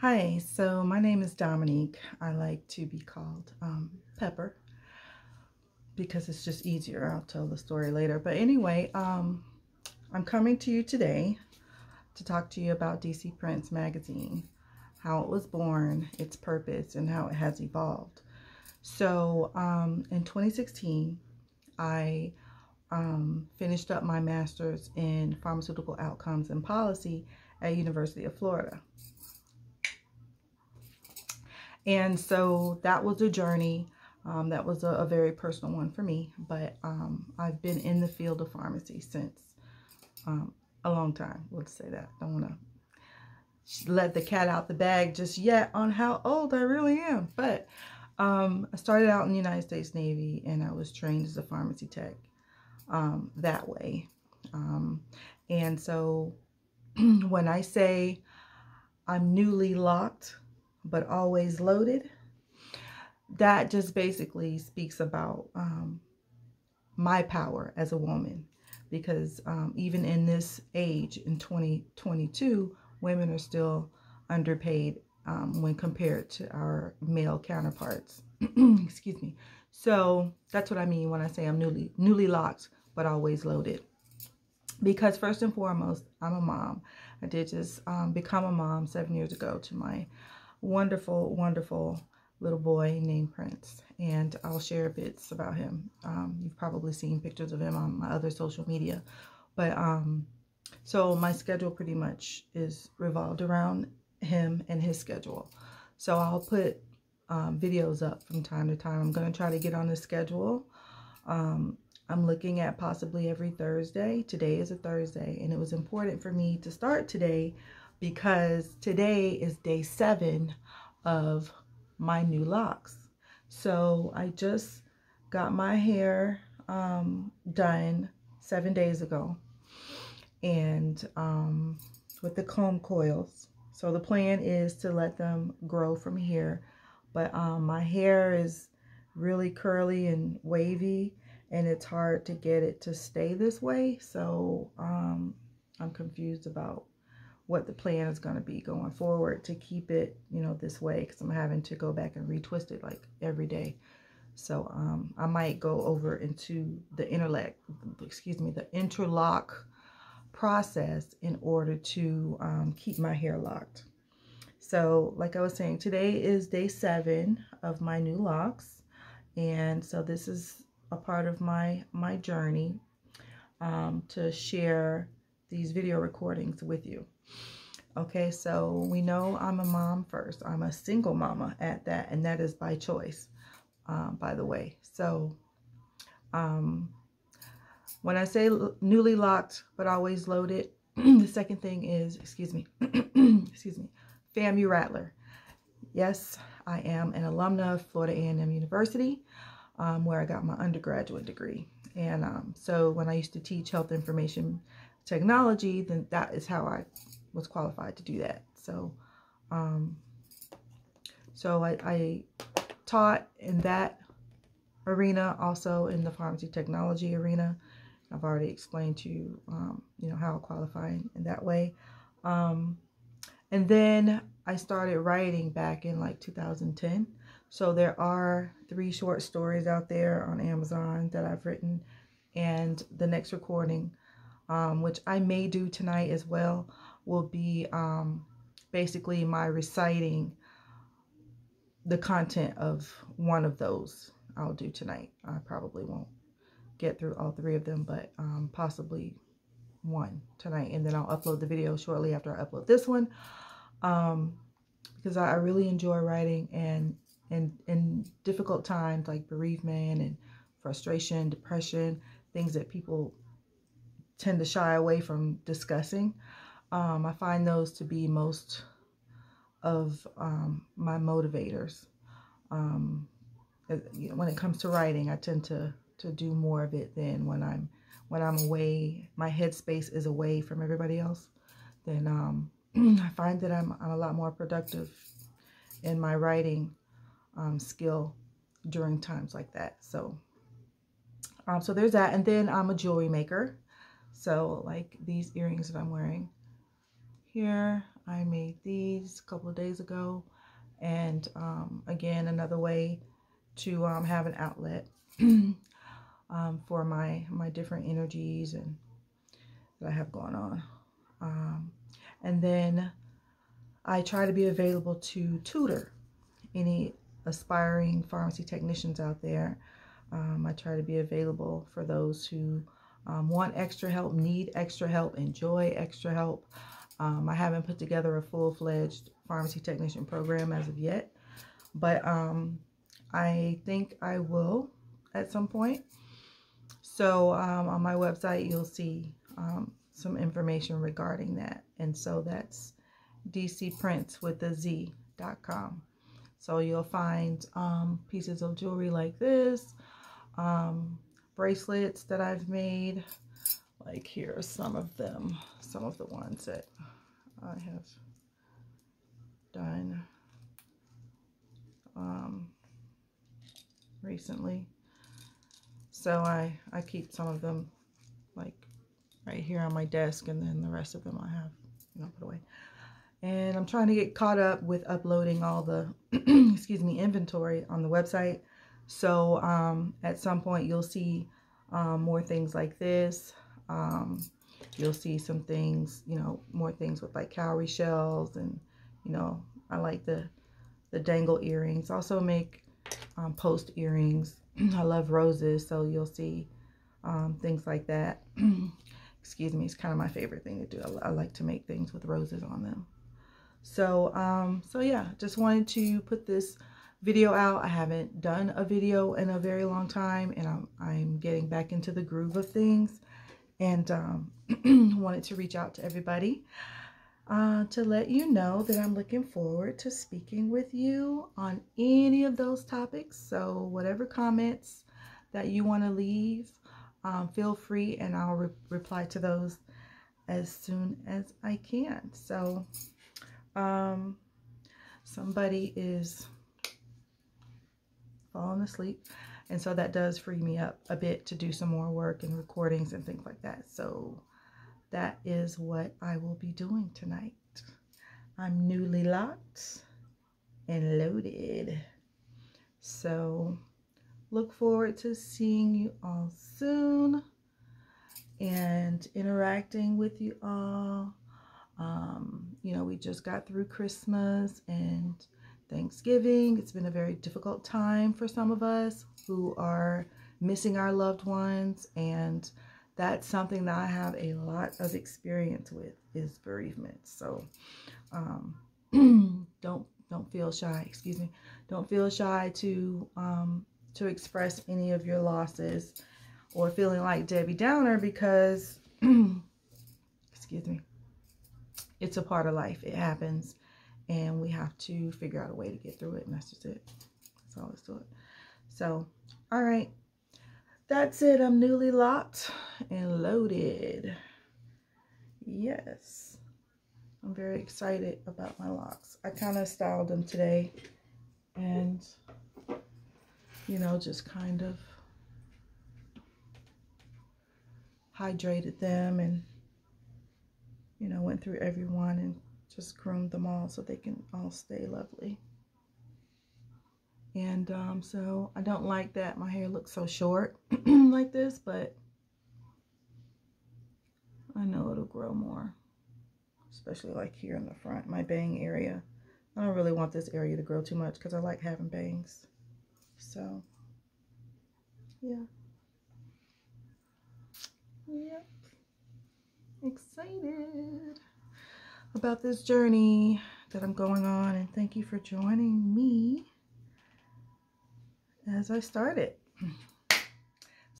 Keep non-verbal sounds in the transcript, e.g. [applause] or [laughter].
Hi, so my name is Dominique. I like to be called um, Pepper because it's just easier. I'll tell the story later. But anyway, um, I'm coming to you today to talk to you about dcPrintz magazine, how it was born, its purpose, and how it has evolved. So um, in 2016, I um, finished up my master's in pharmaceutical outcomes and policy at University of Florida. And so that was a journey. Um, that was a, a, very personal one for me, but um, I've been in the field of pharmacy since um, a long time. Let's say that. Don't want to let the cat out the bag just yet on how old I really am. But um, I started out in the United States Navy and I was trained as a pharmacy tech um, that way. Um, and so [clears throat] when I say I'm newly locked but always loaded. That just basically speaks about um, my power as a woman because um, even in this age in 2022, women are still underpaid um, when compared to our male counterparts. [clears throat] Excuse me. So that's what I mean when I say I'm newly newly locked but always loaded. Because first and foremost, I'm a mom. I did just um, become a mom seven years ago to my wonderful, wonderful little boy named Prince. And I'll share bits about him. Um, you've probably seen pictures of him on my other social media. But um, so my schedule pretty much is revolved around him and his schedule. So I'll put um, videos up from time to time. I'm going to try to get on the schedule. Um, I'm looking at possibly every Thursday. Today is a Thursday, and it was important for me to start today because today is day seven of my new locks. So I just got my hair um, done seven days ago and um, with the comb coils. So the plan is to let them grow from here. But um, my hair is really curly and wavy and it's hard to get it to stay this way. So um, I'm confused about what the plan is going to be going forward to keep it, you know, this way because I'm having to go back and retwist it like every day. So um, I might go over into the interlock, excuse me, the interlock process in order to um, keep my hair locked. So like I was saying, today is day seven of my new locks. And so this is a part of my, my journey um, to share these video recordings with you. Okay, so we know I'm a mom first. I'm a single mama at that, and that is by choice, um, by the way. So um, when I say newly locked but always loaded, [clears throat] the second thing is, excuse me, [clears throat] excuse me, FAMU Rattler. Yes, I am an alumna of Florida A&M University, um, where I got my undergraduate degree. And um, so when I used to teach health information technology, then that is how I was qualified to do that. So, um, so I, I taught in that arena, also in the pharmacy technology arena. I've already explained to you, um, you know, how qualifying in that way. Um, and then I started writing back in like 2010. So there are three short stories out there on Amazon that I've written. And the next recording um, which I may do tonight as well, will be um, basically my reciting the content of one of those I'll do tonight. I probably won't get through all three of them, but um, possibly one tonight. And then I'll upload the video shortly after I upload this one. Um, because I, I really enjoy writing and and in difficult times like bereavement and frustration, depression, things that people tend to shy away from discussing. Um, I find those to be most of um, my motivators. Um, when it comes to writing, I tend to to do more of it than when I'm when I'm away. My headspace is away from everybody else. Then um, [clears throat] I find that I'm I'm a lot more productive in my writing um, skill during times like that. So, um, so there's that. And then I'm a jewelry maker. So like these earrings that I'm wearing here, I made these a couple of days ago. And um, again, another way to um, have an outlet [clears throat] um, for my, my different energies and that I have going on. Um, and then I try to be available to tutor any aspiring pharmacy technicians out there. Um, I try to be available for those who um, want extra help, need extra help, enjoy extra help. Um, I haven't put together a full-fledged pharmacy technician program as of yet, but um, I think I will at some point. So um, on my website, you'll see um, some information regarding that. And so that's dcprints with a z.com. So you'll find um, pieces of jewelry like this, um, bracelets that I've made. Like here are some of them, some of the ones that I have done um, recently. So I, I keep some of them like right here on my desk and then the rest of them I have, you know, put away. And I'm trying to get caught up with uploading all the, [clears throat] excuse me, inventory on the website. So um, at some point you'll see um, more things like this. Um, you'll see some things, you know, more things with like cowrie shells and, you know, I like the, the dangle earrings. Also make um, post earrings. [clears throat] I love roses, so you'll see um, things like that. [clears throat] Excuse me, it's kind of my favorite thing to do. I, I like to make things with roses on them. So, um, so yeah, just wanted to put this video out. I haven't done a video in a very long time and I'm, I'm getting back into the groove of things and um, [clears throat] wanted to reach out to everybody uh, to let you know that I'm looking forward to speaking with you on any of those topics. So whatever comments that you want to leave, um, feel free and I'll re reply to those as soon as I can. So um, somebody is asleep. And so that does free me up a bit to do some more work and recordings and things like that. So that is what I will be doing tonight. I'm newly locked and loaded. So look forward to seeing you all soon and interacting with you all. Um, you know, we just got through Christmas and Thanksgiving. It's been a very difficult time for some of us who are missing our loved ones. And that's something that I have a lot of experience with is bereavement. So um, [clears throat] don't don't feel shy. Excuse me. Don't feel shy to um, to express any of your losses or feeling like Debbie Downer because [clears throat] excuse me it's a part of life. It happens. And we have to figure out a way to get through it. And that's just it. That's all let's do it. So, all right. That's it. I'm newly locked and loaded. Yes. I'm very excited about my locks. I kind of styled them today. And, you know, just kind of hydrated them and you know, went through everyone and just groomed them all so they can all stay lovely. And um, so I don't like that my hair looks so short [clears throat] like this, but I know it'll grow more, especially like here in the front, my bang area. I don't really want this area to grow too much because I like having bangs. So, yeah. Yeah excited about this journey that I'm going on and thank you for joining me as I started.